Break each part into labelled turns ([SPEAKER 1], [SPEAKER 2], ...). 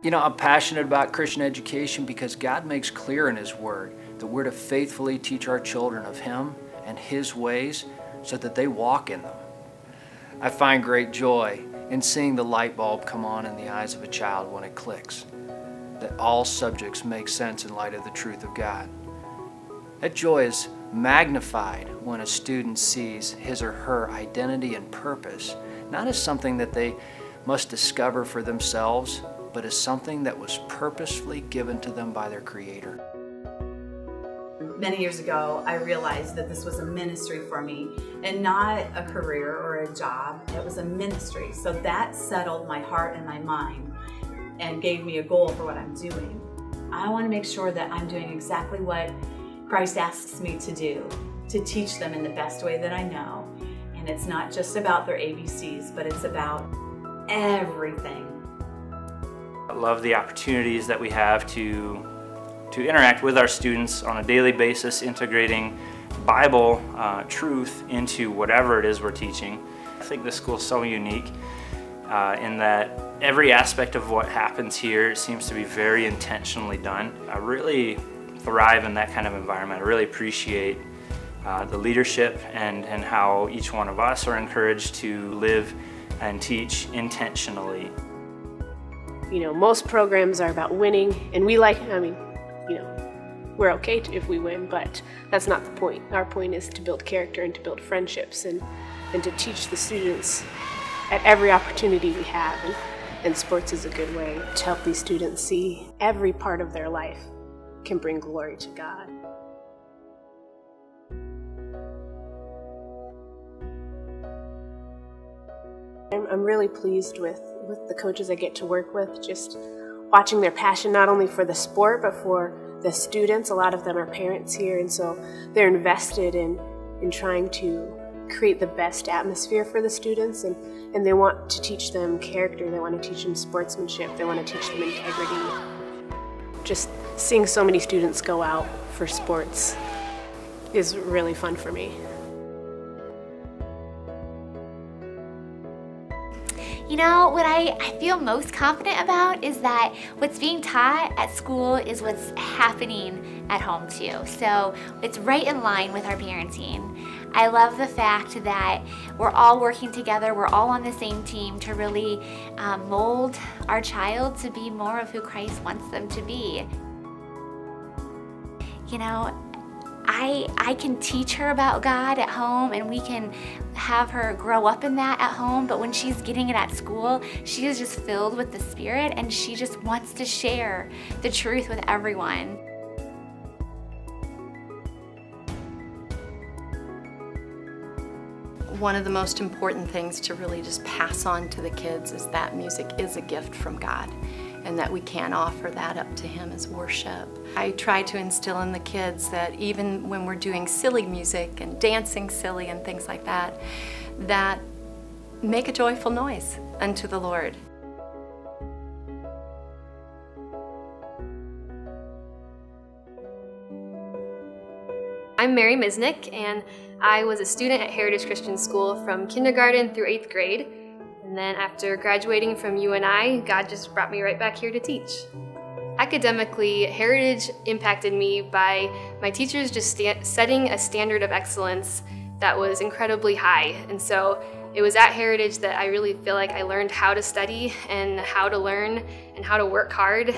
[SPEAKER 1] You know, I'm passionate about Christian education because God makes clear in His Word that we're to faithfully teach our children of Him and His ways so that they walk in them. I find great joy in seeing the light bulb come on in the eyes of a child when it clicks, that all subjects make sense in light of the truth of God. That joy is magnified when a student sees his or her identity and purpose, not as something that they must discover for themselves, but as something that was purposefully given to them by their Creator.
[SPEAKER 2] Many years ago, I realized that this was a ministry for me and not a career or a job. It was a ministry. So that settled my heart and my mind and gave me a goal for what I'm doing. I want to make sure that I'm doing exactly what Christ asks me to do, to teach them in the best way that I know. And it's not just about their ABCs, but it's about everything.
[SPEAKER 3] I love the opportunities that we have to, to interact with our students on a daily basis, integrating Bible uh, truth into whatever it is we're teaching. I think this school is so unique uh, in that every aspect of what happens here seems to be very intentionally done. I really thrive in that kind of environment. I really appreciate uh, the leadership and, and how each one of us are encouraged to live and teach intentionally.
[SPEAKER 4] You know, most programs are about winning, and we like, I mean, you know, we're okay if we win, but that's not the point. Our point is to build character and to build friendships and, and to teach the students at every opportunity we have. And, and sports is a good way to help these students see every part of their life can bring glory to God. I'm really pleased with, with the coaches I get to work with, just watching their passion not only for the sport but for the students. A lot of them are parents here, and so they're invested in, in trying to create the best atmosphere for the students, and, and they want to teach them character, they want to teach them sportsmanship, they want to teach them integrity. Just seeing so many students go out for sports is really fun for me.
[SPEAKER 5] You know, what I, I feel most confident about is that what's being taught at school is what's happening at home too. So it's right in line with our parenting. I love the fact that we're all working together, we're all on the same team to really um, mold our child to be more of who Christ wants them to be you know, I, I can teach her about God at home and we can have her grow up in that at home, but when she's getting it at school, she is just filled with the Spirit and she just wants to share the truth with everyone.
[SPEAKER 6] One of the most important things to really just pass on to the kids is that music is a gift from God and that we can offer that up to Him as worship. I try to instill in the kids that even when we're doing silly music and dancing silly and things like that, that make a joyful noise unto the Lord.
[SPEAKER 7] I'm Mary Misnick, and I was a student at Heritage Christian School from kindergarten through eighth grade. And then after graduating from UNI, God just brought me right back here to teach. Academically, Heritage impacted me by my teachers just setting a standard of excellence that was incredibly high. And so it was at Heritage that I really feel like I learned how to study and how to learn and how to work hard.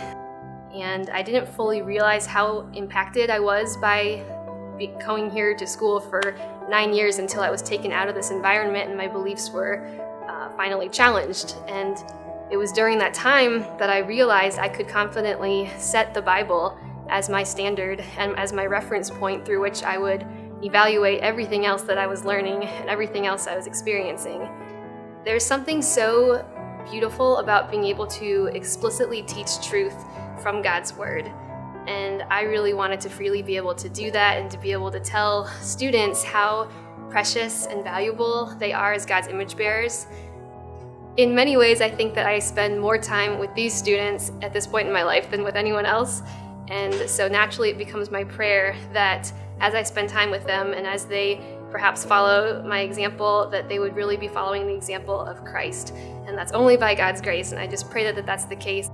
[SPEAKER 7] And I didn't fully realize how impacted I was by going here to school for nine years until I was taken out of this environment and my beliefs were finally challenged. And it was during that time that I realized I could confidently set the Bible as my standard and as my reference point through which I would evaluate everything else that I was learning and everything else I was experiencing. There's something so beautiful about being able to explicitly teach truth from God's Word. And I really wanted to freely be able to do that and to be able to tell students how precious and valuable they are as God's image bearers in many ways, I think that I spend more time with these students at this point in my life than with anyone else. And so naturally, it becomes my prayer that as I spend time with them and as they perhaps follow my example, that they would really be following the example of Christ. And that's only by God's grace. And I just pray that, that that's the case.